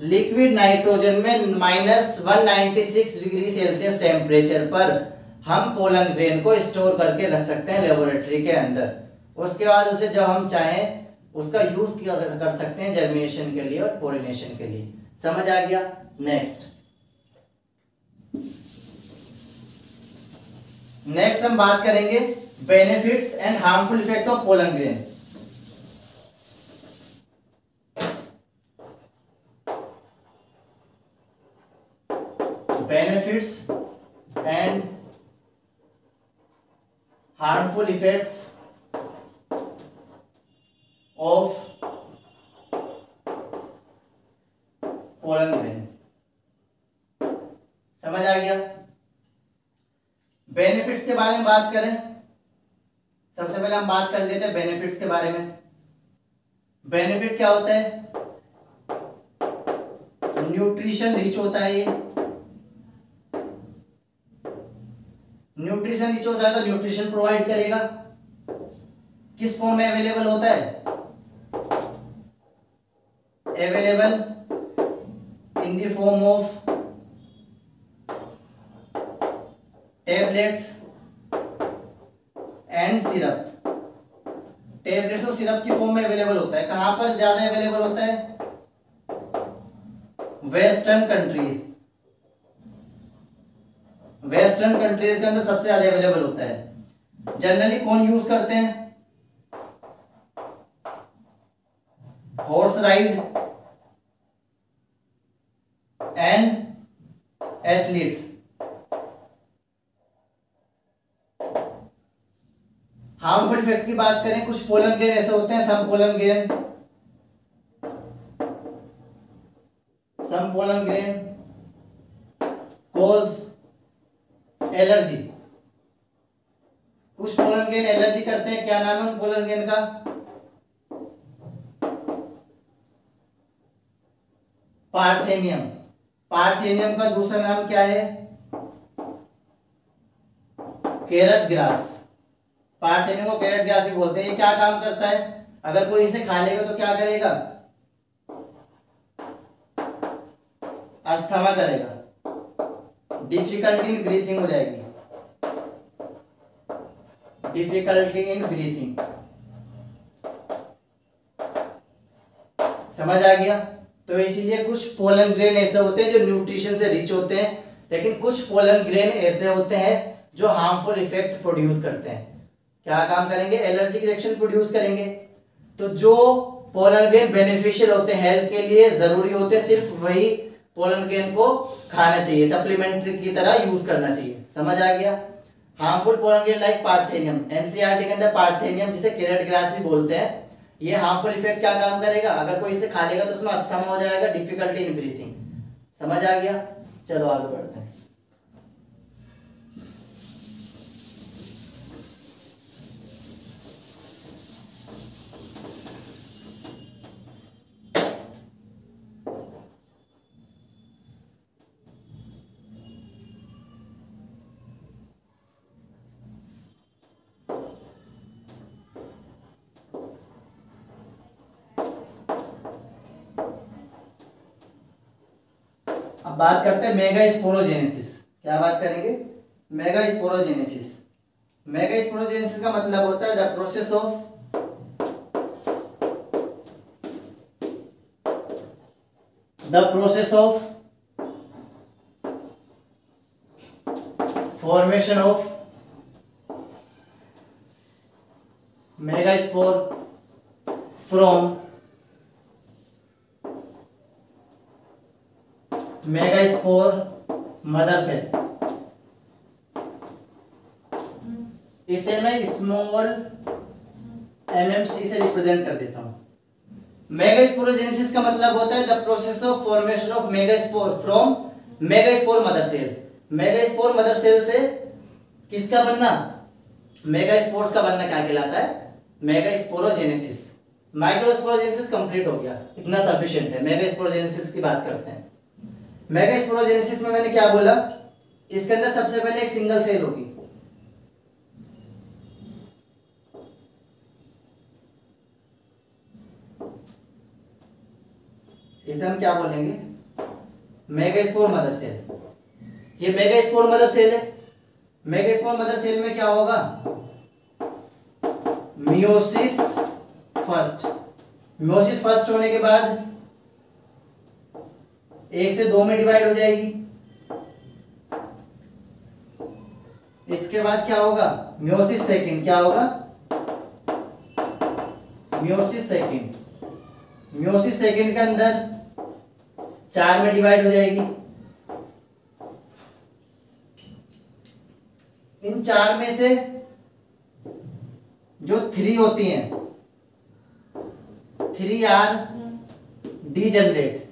liquid nitrogen में minus one degree Celsius temperature पर हम पोलन ग्रेन को स्टोर करके रख सकते हैं लेबोरेटरी के अंदर। उसके बाद उसे जब हम चाहें, उसका यूज़ कर सकते हैं जर्मिनेशन के लिए और पोलिनेशन के लिए। समझ आ गया? नेक्स्ट नेक्स्ट हम बात करेंगे benefits and harmful effect of pollen grain benefits and harmful effects of pollen समझ आ गया? बेनिफिट्स के बारे में बात करें। सबसे पहले हम बात कर लेते हैं बेनिफिट्स के बारे में। बेनिफिट क्या होता है? न्यूट्रिशन रिच होता है ये। न्यूट्रिशन रिच होता है तो न्यूट्रिशन प्रोवाइड करेगा। किस फॉर्म में अवेलेबल होता है? Available in the form of tablets and syrup tablets और सिरप की फॉर्म में अवेलेबल होता है। कहाँ पर ज़्यादा अवेलेबल होता है? वेस्टर्न कंट्रीज़ वेस्टर्न कंट्रीज़ के अंदर सबसे ज़्यादा अवेलेबल होता है। जनरली कौन यूज़ करते हैं? Horse ride and athletes harmful effect की बात करें, कुछ पोलन ग्रेन ऐसे होते हैं some pollen grain some pollen grain cause allergy. कुछ पोलन ग्रेन एलर्जी करते हैं, क्या नाम है उन पोलन ग्रेन का? पार्थेनियम। पार्थेनियम का दूसरा नाम क्या है? Carrot grass. पार्थेनियम को कैरट ग्रास भी बोलते हैं। ये क्या काम करता है? अगर कोई इसे खा लेगा तो क्या करेगा? अस्थमा करेगा। डिफिकल्टी इन ब्रीथिंग हो जाएगी। डिफिकल्टी इन ब्रीथिंग समझ आ गया? तो इसीलिए कुछ पोलन ग्रेन ऐसे होते हैं जो न्यूट्रिशन से रिच होते हैं, लेकिन कुछ पोलन ग्रेन ऐसे होते हैं जो हार्मफुल इफ़ेक्ट प्रोड्यूस करते हैं। क्या काम करेंगे? एलर्जिक रिएक्शन प्रोड्यूस करेंगे। तो जो पोलन ग्रेन बेनिफिशियल होते हैं हेल्थ के लिए, ज़रूरी होते हैं सिर्फ़ वही पोलन के को खाना चाहिए सप्लीमेंट्री की तरह यूज़ करना चाहिए। समझ आ गया? हार्मफुल पोलन के लाइक पार्थेनियम एनसीआरटी के अंदर पार्थेनियम जिसे कैरेट ग्रास भी बोलते हैं, ये हार्मफुल इफ़ेक्ट क्या काम करेगा? अगर कोई इसे खा लेगा तो उसमें अस्थमा हो जाएगा डिफिकल्टी इन ब्रीथिंग समझ आ गया? चलो आगे बढ़ते हैं। बात करते हैं मेगा स्पोरोजेनेसिस क्या बात करेंगे? मेगा स्पोरोजेनेसिस मेगा स्पोरोजेनेसिस का मतलब होता है the process of the process of formation of megaspore from megaspore mother cell. इसे मैं स्मॉल एमएमसी से रिप्रेजेंट कर देता हूँ। मेगा मेगास्पोरोजेनेसिस का मतलब होता है the process of formation of megaspore from megaspore mother cell megaspore mother cell से किसका बनना? मेगा मेगास्पोर्स का बनना क्या कहलाता है? मेगा मेगास्पोरोजेनेसिस माइक्रोस्पोरोजेनेसिस कंप्लीट हो गया। इतना सफिशिएंट है। मेगास्पोरोजेनेसिस की बात करते हैं। मेगास्पोरोजेनेसिस में मैंने क्या बोला? इसके अंदर सबसे पहले एक सिंगल सेल होगी। इसे हम क्या बोलेंगे? मेगास्पोर मदर सेल ये मेगास्पोर मदर सेल है। मेगास्पोर मदर सेल में क्या होगा? मियोसिस फ़र्स्ट मियोसिस फ़र्स्ट होने के बाद एक से दो में डिवाइड हो जाएगी। इसके बाद क्या होगा? म्योसिस सेकंड क्या होगा? म्योसिस सेकंड म्योसिस सेकंड के अंदर चार में डिवाइड हो जाएगी। इन चार में से जो थ्री होती हैं three are degenerate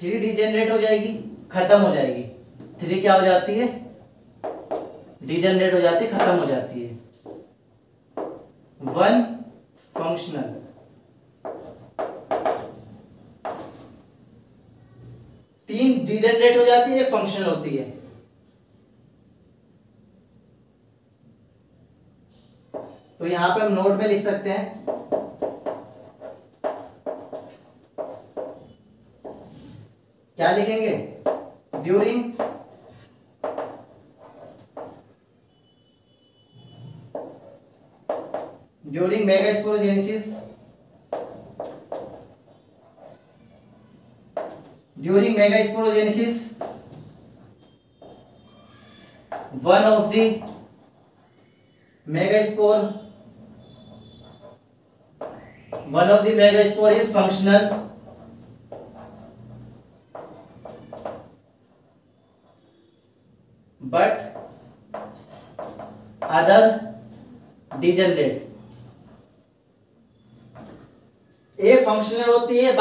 three degenerate हो जाएगी, खत्म हो जाएगी। थ्री क्या हो जाती है? डिजेनरेट हो जाती है, खत्म हो जाती है। One functional. तीन डिजेनरेट हो जाती है, एक फंक्शनल होती है। तो यहाँ पे हम नोट में लिख सकते हैं। लिखेंगे? During during megasporogenesis during megasporogenesis one of the megaspore one of the megaspore is functional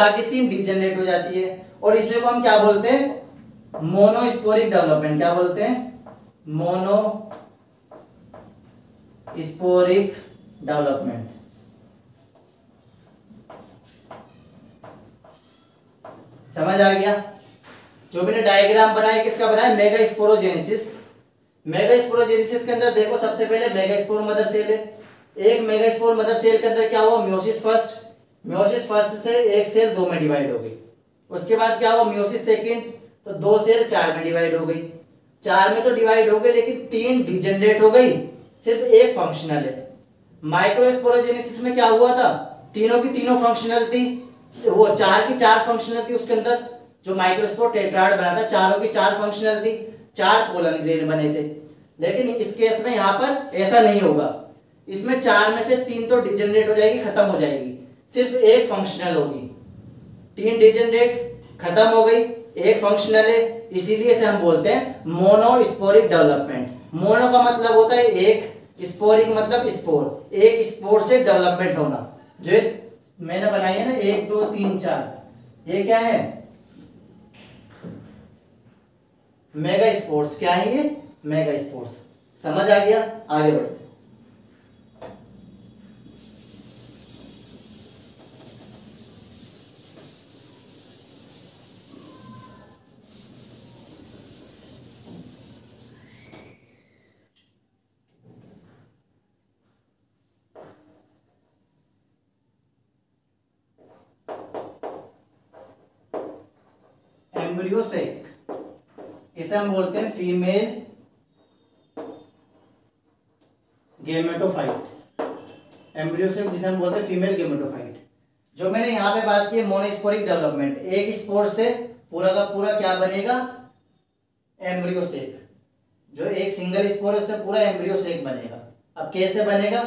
बाकी तीन डिजेनरेट हो जाती है। और इसे को हम क्या बोलते हैं? मोनोस्पोरिक डेवलपमेंट क्या बोलते हैं? मोनो स्पोरिक डेवलपमेंट समझ आ गया? जो मैंने डायग्राम बनाया किसका बनाया? मेगा स्पोरोजेनेसिस मेगा स्पोरोजेनेसिस के अंदर देखो, सबसे पहले मेगा स्पोर मदर सेल है। एक मेगा स्पोर मदर सेल के अंदर क्या हुआ? म्योसिस फ़र्स्ट म्योसिस फ़र्स्ट से एक सेल दो में डिवाइड हो गई। उसके बाद क्या हुआ? म्योसिस सेकंड तो दो सेल चार में डिवाइड हो गई। चार में तो डिवाइड हो गई लेकिन तीन डिजेनरेट हो गई। सिर्फ़ एक फंक्शनल है। माइक्रोस्पोरोजेनेसिस में क्या हुआ था? तीनों की तीनों फंक्शनल थी। वो चार की चार फंक्शनल थी उसके अंदर। जो माइक्रोस्पोर टेट्राड बना था, चारों की चार फंक्शनल थी। चार पोलन ग्रेन बने थे। लेकिन इस केस में यहाँ पर ऐसा नहीं होगा। इसमें चार में से तीन तो डिजेनरेट हो जाएगी, खत्म हो जाएगी। सिर्फ़ एक फंक्शनल होगी। तीन डिजेनरेट खत्म हो गई, एक फंक्शनल है, इसीलिए से हम बोलते हैं मोनोस्पोरिक डेवलपमेंट मोनो का मतलब होता है एक स्पोरिक मतलब स्पोर एक स्पोर से डेवलपमेंट होना। जो मैंने बनाई है ना, एक, दो, तीन, चार। ये क्या है? मेगा स्पोर्ट्स क्या है ये? मेगा स्पोर्ट्स समझ आ गया? आगे बढ़ते एम्ब्रियोसेक इसे हम बोलते हैं फीमेल गेमेटोफाइट एम्ब्रियोसेक जिसे हम बोलते हैं फीमेल गेमेटोफाइट जो मैंने यहाँ पे बात की मोनोस्पोरिक डेवलपमेंट एक स्पोर से पूरा का पूरा क्या बनेगा? एम्ब्रियोसेक जो एक सिंगल स्पोर से पूरा एम्ब्रियोसेक बनेगा। अब कैसे बनेगा?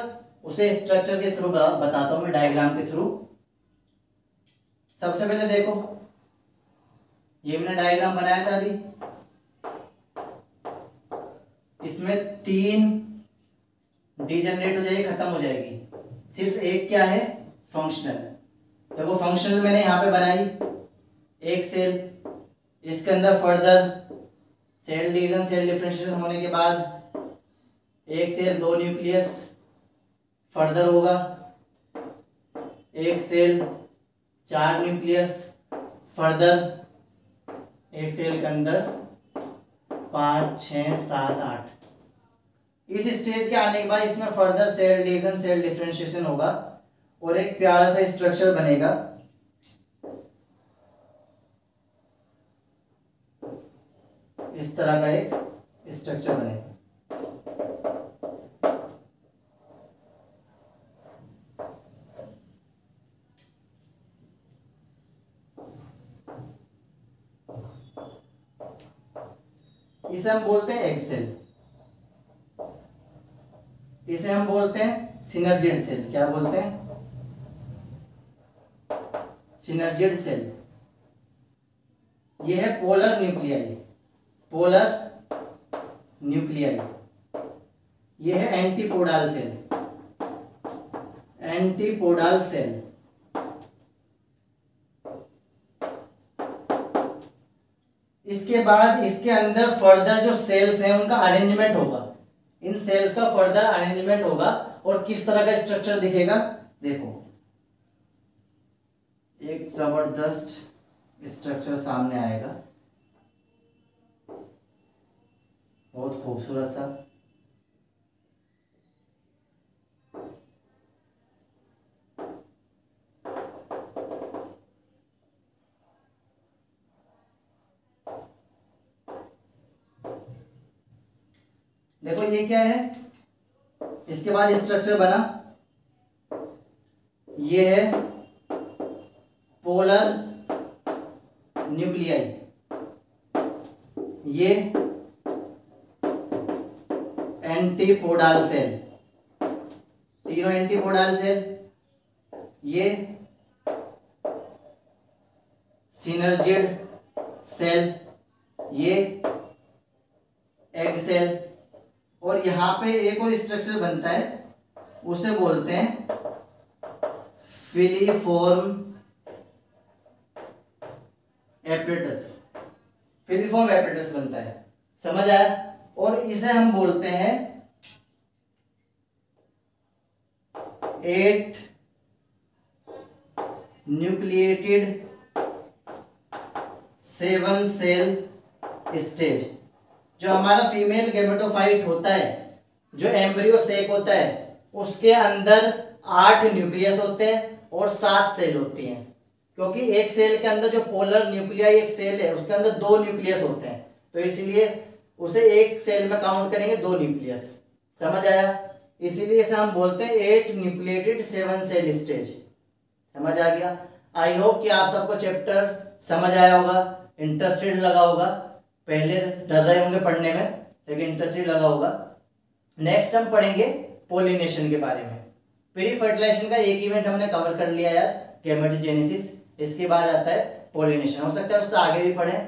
उसे स्ट्रक्चर के थ्रू बताता हूँ मैं डायग्राम के थ्रू सबसे पहले देखो। ये मैंने डायग्राम बनाया था अभी। इसमें तीन डिजनरेट हो जाएगी, खत्म हो जाएगी। सिर्फ़ एक क्या है? फंक्शनल तो वो फंक्शनल मैंने यहाँ पे बनाई। एक सेल इसके अंदर further cell division cell differentiation होने के बाद एक सेल दो न्यूक्लियस फर्दर होगा। एक सेल चार न्यूक्लियस फर्दर एक सेल के अंदर पाँच छ सात, आठ। इस स्टेज के आने के बाद इसमें further cell division cell differentiation होगा और एक प्यारा सा स्ट्रक्चर बनेगा। इस तरह का एक स्ट्रक्चर बनेगा। इसे हम बोलते हैं एग सेल इसे हम बोलते हैं सिनर्जेड सेल क्या बोलते हैं? सिनर्जेड सेल यह है पोलर न्यूक्लियाई पोलर न्यूक्लियाई यह है एंटीपोडाल सेल एंटीपोडाल सेल इसके बाद इसके अंदर फर्दर जो सेल्स हैं, उनका अरेंजमेंट होगा। इन सेल्स का फर्दर अरेंजमेंट होगा और किस तरह का स्ट्रक्चर दिखेगा, देखो। एक ज़बरदस्त स्ट्रक्चर सामने आएगा। बहुत खूबसूरत सा। देखो, ये क्या है? इसके बाद स्ट्रक्चर बना। ये है पोलर न्यूक्लियाई ये एंटीपोडाल सेल तीनों एंटीपोडाल सेल ये सिनर्जिड सेल ये एग सेल और यहाँ पे एक और स्ट्रक्चर बनता है, उसे बोलते हैं फिलीफॉर्म एपरेटस फिलीफॉर्म एपरेटस बनता है। समझ आया? और इसे हम बोलते हैं eight nucleated seven cell stage जो हमारा फीमेल गेमेटोफाइट होता है जो एम्ब्रियो सेक होता है, उसके अंदर आठ न्यूक्लियस होते हैं और सात सेल होती हैं। क्योंकि एक सेल के अंदर जो पोलर न्यूक्लिया एक सेल है, उसके अंदर दो न्यूक्लियस होते हैं। तो इसलिए उसे एक सेल में काउंट करेंगे दो न्यूक्लियस। समझ आया? इसीलिए इसे हम बोलते हैं eight nucleated seven cell stage. समझ आ गया? आई होप कि आप सबको चैप्टर समझ आया होगा, इंटरेस्टेड लगा होगा। पहले डर रहे होंगे पढ़ने में, लेकिन इंटरेस्टेड लगा होगा। नेक्स्ट हम पढ़ेंगे पोलिनेशन के बारे में। प्री फर्टिलाइजेशन का एक इवेंट हमने कवर कर लिया यार गेमेटोजेनेसिस इसके बाद आता है पोलिनेशन हो सकता है उससे आगे भी पढ़े।